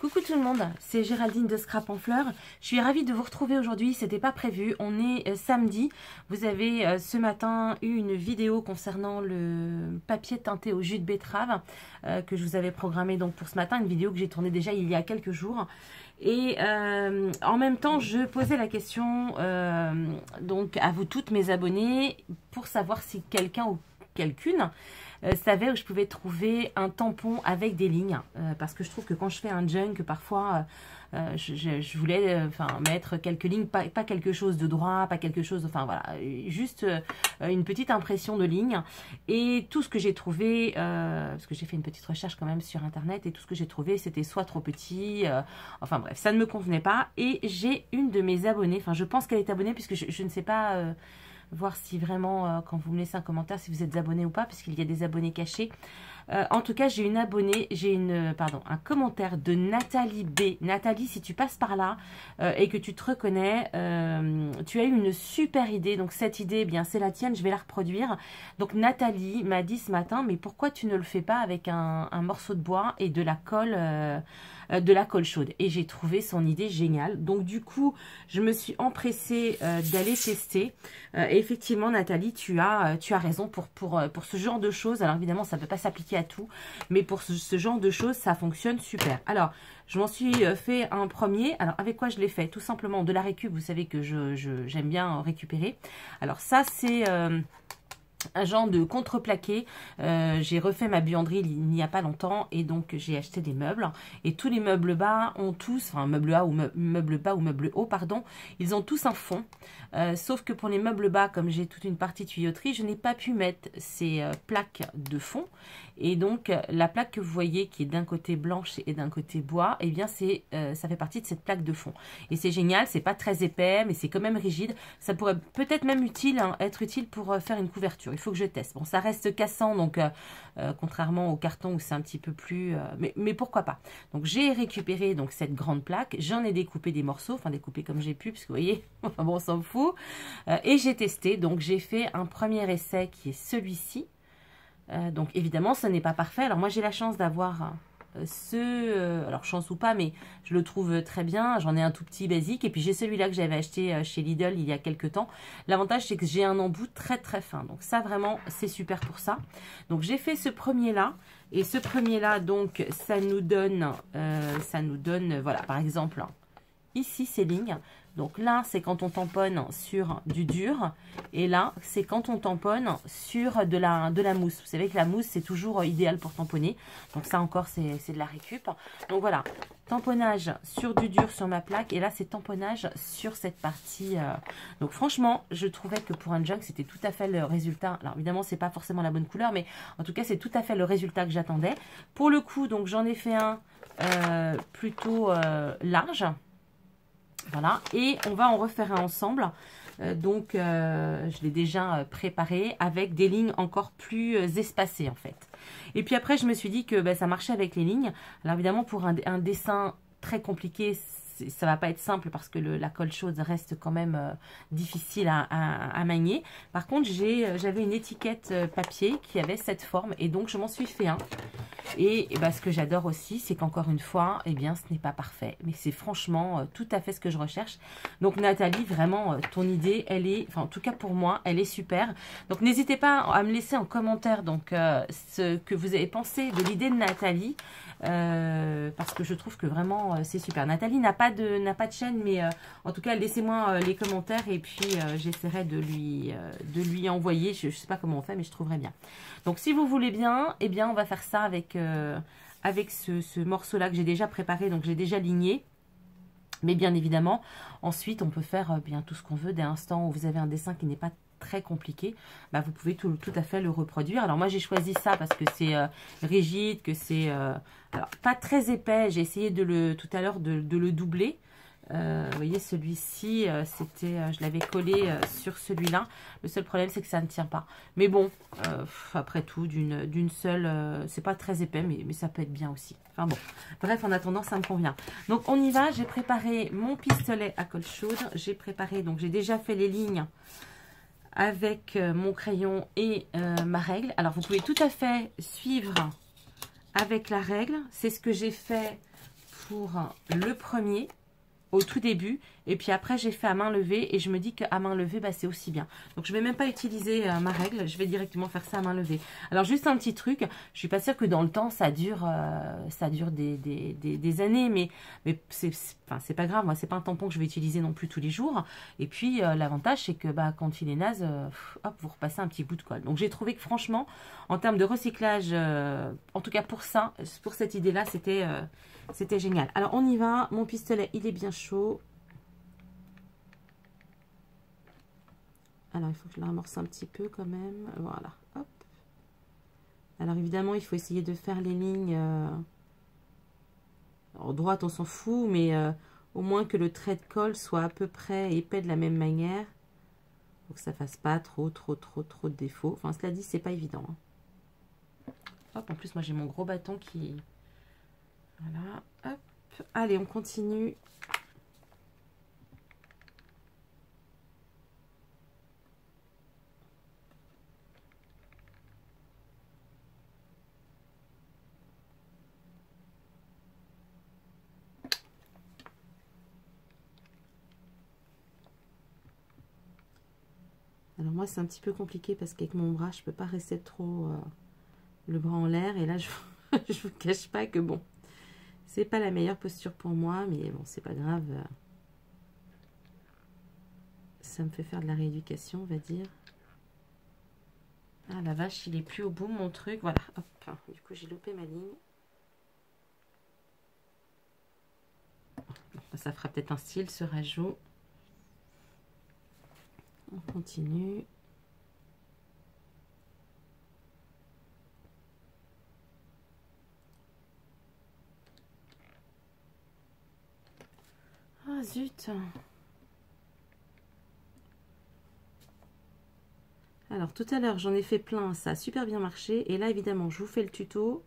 Coucou tout le monde, c'est Géraldine de Scrap en Fleurs. Je suis ravie de vous retrouver aujourd'hui, c'était pas prévu, on est euh, samedi. Vous avez euh, ce matin eu une vidéo concernant le papier teinté au jus de betterave euh, que je vous avais programmé donc pour ce matin, une vidéo que j'ai tournée déjà il y a quelques jours. Et en même temps, je posais la question donc à vous toutes mes abonnés pour savoir si quelqu'un ou quelqu'une euh, savais où je pouvais trouver un tampon avec des lignes. Euh, parce que je trouve que quand je fais un junk, parfois... Euh, je, voulais mettre quelques lignes, pas, quelque chose de droit, pas quelque chose, enfin voilà, juste une petite impression de ligne. Et tout ce que j'ai trouvé, parce que j'ai fait une petite recherche quand même sur internet, et tout ce que j'ai trouvé, c'était soit trop petit, enfin bref, ça ne me convenait pas. Et j'ai une de mes abonnées, enfin je pense qu'elle est abonnée, puisque je ne sais pas voir si vraiment, euh, quand vous me laissez un commentaire, si vous êtes abonné ou pas, puisqu'il y a des abonnés cachés. Euh, en tout cas, j'ai une abonnée, j'ai une, pardon, un commentaire de Nathalie B. Nathalie, si tu passes par là euh, et que tu te reconnais, tu as eu une super idée. Donc cette idée, eh bien c'est la tienne, je vais la reproduire. Donc Nathalie m'a dit ce matin, mais pourquoi tu ne le fais pas avec un, morceau de bois et de la colle euh, de la colle chaude. Et j'ai trouvé son idée géniale. Donc du coup, je me suis empressée euh, d'aller tester. Euh, et effectivement, Nathalie, tu as, tu as raison pour, pour, pour ce genre de choses. Alors évidemment, ça ne peut pas s'appliquer à tout. Mais pour ce, genre de choses, ça fonctionne super. Alors, je m'en suis fait un premier. Alors, avec quoi je l'ai fait? Tout simplement de la récup. Vous savez que j'aime je, bien récupérer. Alors, ça, c'est un genre de contreplaqué. Euh, j'ai refait ma buanderie il n'y a pas longtemps et donc j'ai acheté des meubles. Et tous les meubles bas ont tous, enfin meubles A ou meubles bas ou meubles haut, pardon, ils ont tous un fond. Euh, sauf que pour les meubles bas, comme j'ai toute une partie tuyauterie, je n'ai pas pu mettre ces euh, plaques de fond. Et donc, la plaque que vous voyez qui est d'un côté blanche et d'un côté bois, eh bien, c'est ça fait partie de cette plaque de fond. Et c'est génial, c'est pas très épais, mais c'est quand même rigide. Ça pourrait peut-être même utile, hein, être utile pour faire une couverture. Il faut que je teste. Bon, ça reste cassant, donc euh, euh, contrairement au carton où c'est un petit peu plus... Euh, mais, pourquoi pas Donc j'ai récupéré donc cette grande plaque. J'en ai découpé des morceaux, enfin découpé comme j'ai pu, parce vous voyez, bon, on s'en fout. et j'ai testé. Donc j'ai fait un premier essai qui est celui-ci. Donc évidemment, ce n'est pas parfait. Alors moi, j'ai la chance d'avoir ce, euh, alors chance ou pas, mais je le trouve très bien. J'en ai un tout petit basique. Et puis j'ai celui-là que j'avais acheté euh, chez Lidl il y a quelques temps. L'avantage, c'est que j'ai un embout très très fin. Donc ça, vraiment, c'est super pour ça. Donc j'ai fait ce premier-là. Et ce premier-là, donc, ça nous donne, euh, ça nous donne, voilà, par exemple, ici, ces lignes. Donc là, c'est quand on tamponne sur du dur. Et là, c'est quand on tamponne sur de la, de la mousse. Vous savez que la mousse, c'est toujours idéal pour tamponner. Donc ça encore, c'est de la récup. Donc voilà, tamponnage sur du dur sur ma plaque. Et là, c'est tamponnage sur cette partie. Euh. Donc franchement, je trouvais que pour un junk, c'était tout à fait le résultat. Alors évidemment, c'est pas forcément la bonne couleur. Mais en tout cas, c'est tout à fait le résultat que j'attendais. Pour le coup, donc j'en ai fait un euh, plutôt euh, large. Voilà, et on va en refaire un ensemble. Euh, donc, euh, je l'ai déjà euh, préparé avec des lignes encore plus espacées en fait. Et puis après, je me suis dit que ben, ça marchait avec les lignes. Alors évidemment, pour un, dessin très compliqué, ça va pas être simple parce que la colle chaude reste quand même difficile à, manier. Par contre, j'avais une étiquette papier qui avait cette forme et donc je m'en suis fait un. Et, bah, ce que j'adore aussi, c'est qu'encore une fois, eh bien, ce n'est pas parfait. Mais c'est franchement euh, tout à fait ce que je recherche. Donc Nathalie, vraiment, euh, ton idée, elle est, enfin en tout cas pour moi, elle est super. Donc n'hésitez pas à me laisser en commentaire donc euh, ce que vous avez pensé de l'idée de Nathalie. parce que je trouve que vraiment c'est super. Nathalie n'a pas de n'a pas de chaîne, mais en tout cas laissez-moi les commentaires et puis j'essaierai de lui de lui envoyer. Je, ne sais pas comment on fait, mais je trouverai bien. Donc si vous voulez bien, eh bien on va faire ça avec euh, avec ce, morceau-là que j'ai déjà préparé, donc j'ai déjà ligné. Mais bien évidemment, ensuite, on peut faire euh, bien tout ce qu'on veut. Dès l'instant où vous avez un dessin qui n'est pas très compliqué, bah, vous pouvez tout, à fait le reproduire. Alors moi, j'ai choisi ça parce que c'est euh, rigide, que c'est pas très épais. J'ai essayé de le tout à l'heure de, le doubler. vous voyez, celui-ci, c'était, je l'avais collé sur celui-là. Le seul problème, c'est que ça ne tient pas. Mais bon, euh, après tout, d'une seule, euh, c'est pas très épais, mais, mais, ça peut être bien aussi. Enfin bon, bref, en attendant, ça me convient. Donc, on y va. J'ai préparé mon pistolet à colle chaude. J'ai préparé, donc j'ai déjà fait les lignes avec euh, mon crayon et ma règle. Alors, vous pouvez tout à fait suivre avec la règle. C'est ce que j'ai fait pour le premier au tout début. Et puis après, j'ai fait à main levée et je me dis qu'à main levée, bah, c'est aussi bien. Donc, je vais même pas utiliser euh, ma règle. Je vais directement faire ça à main levée. Alors, juste un petit truc. Je suis pas sûre que dans le temps, ça dure, euh, ça dure des, années. Mais, mais c'est pas grave. Moi, c'est pas un tampon que je vais utiliser non plus tous les jours. Et puis, euh, l'avantage, c'est que bah, quand il est naze, hop, vous repassez un petit bout de colle. Donc, j'ai trouvé que franchement, en termes de recyclage, en tout cas pour ça, pour cette idée-là, c'était c'était génial. Alors, on y va. Mon pistolet, il est bien chaud. Alors, il faut que je l'amorce un petit peu quand même. Voilà. Hop. Alors, évidemment, il faut essayer de faire les lignes... Euh... droite, on s'en fout, mais euh, au moins que le trait de colle soit à peu près épais de la même manière. Pour que ça fasse pas trop, trop, trop, trop de défauts. Enfin, cela dit, c'est pas évident. Hein. Hop, en plus, moi, j'ai mon gros bâton qui voilà, hop. Allez, on continue. Alors moi c'est un petit peu compliqué parce qu'avec mon bras je peux pas rester trop euh, le bras en l'air et là je, je vous cache pas que bon c'est pas la meilleure posture pour moi, mais bon, c'est pas grave. Ça me fait faire de la rééducation, on va dire. Ah la vache, il est plus au bout mon truc. Voilà, hop. Du coup, j'ai loupé ma ligne. Ça fera peut-être un style, ce rajout. On continue. Ah Alors tout à l'heure j'en ai fait plein, ça a super bien marché. Et là évidemment je vous fais le tuto.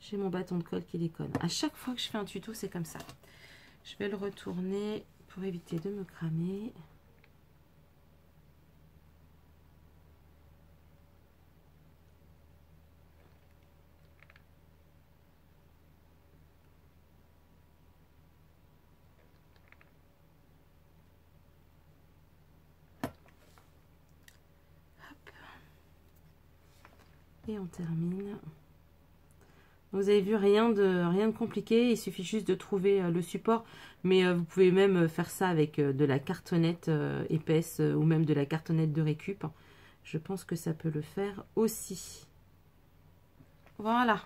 J'ai mon bâton de colle qui déconne. À chaque fois que je fais un tuto c'est comme ça. Je vais le retourner pour éviter de me cramer. Et on termine. Vous avez vu, rien de, rien de compliqué. Il suffit juste de trouver euh, le support. Mais euh, vous pouvez même euh, faire ça avec de la cartonnette épaisse ou même de la cartonnette de récup. Je pense que ça peut le faire aussi. Voilà.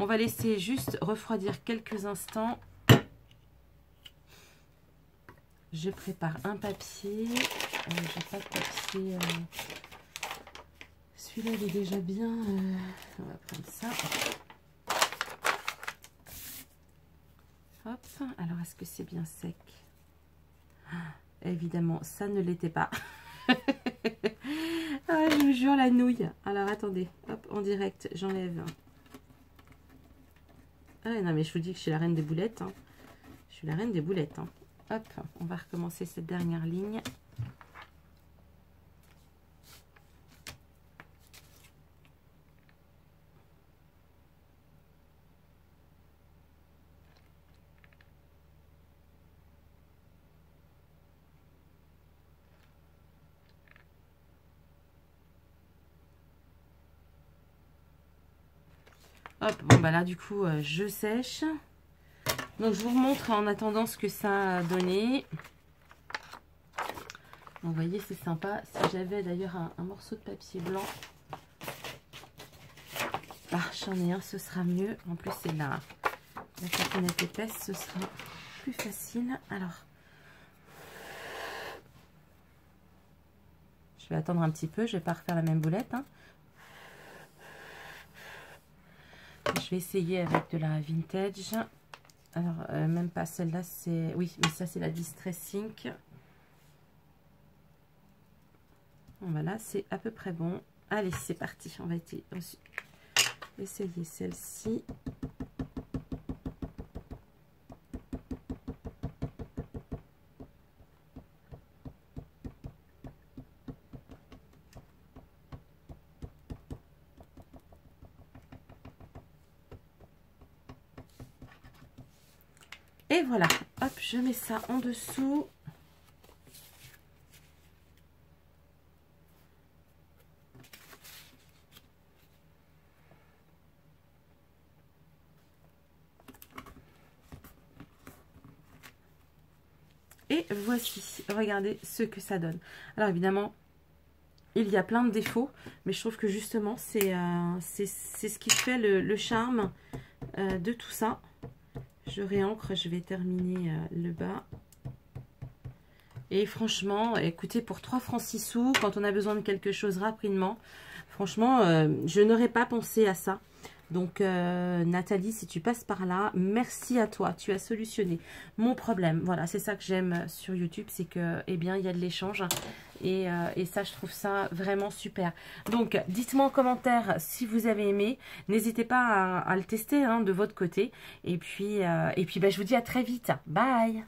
On va laisser juste refroidir quelques instants. Je prépare un papier. J'ai pas de papier celui-là, il est déjà bien. Euh, on va prendre ça. Hop. Alors, est-ce que c'est bien sec? Ah, Évidemment, ça ne l'était pas. ah, je vous jure, la nouille. Alors, attendez. Hop, en direct, j'enlève. Ah non, mais je vous dis que je suis la reine des boulettes. Hein. Je suis la reine des boulettes. Hein. Hop, on va recommencer cette dernière ligne. Hop, bon bah là du coup euh, je sèche. Donc je vous remontre en attendant ce que ça a donné. vous voyez c'est sympa. Si j'avais d'ailleurs un, morceau de papier blanc. Ah j'en ai un, ce sera mieux. En plus c'est la, la épaisse, ce sera plus facile. Alors. Je vais attendre un petit peu, je vais pas refaire la même boulette. Hein. Je vais essayer avec de la vintage. Alors, euh, même pas celle-là, c'est... Oui, mais ça, c'est la Distressing. Voilà, c'est à peu près bon. Allez, c'est parti. On va essayer celle-ci. Voilà, hop, je mets ça en dessous. Et voici, regardez ce que ça donne. Alors évidemment, il y a plein de défauts, mais je trouve que justement, c'est euh, ce qui fait le, charme euh, de tout ça. Je réancre, je vais terminer euh, le bas. Et franchement, écoutez, pour 3 francs 6 sous, quand on a besoin de quelque chose rapidement, franchement, je n'aurais pas pensé à ça. Donc, euh, Nathalie, si tu passes par là, merci à toi. Tu as solutionné mon problème. Voilà, c'est ça que j'aime sur YouTube, c'est que, eh bien, il y a de l'échange. Et, euh, ça, je trouve ça vraiment super. Donc, dites-moi en commentaire si vous avez aimé. N'hésitez pas à, le tester hein, de votre côté. Et puis, euh, et puis bah, je vous dis à très vite. Bye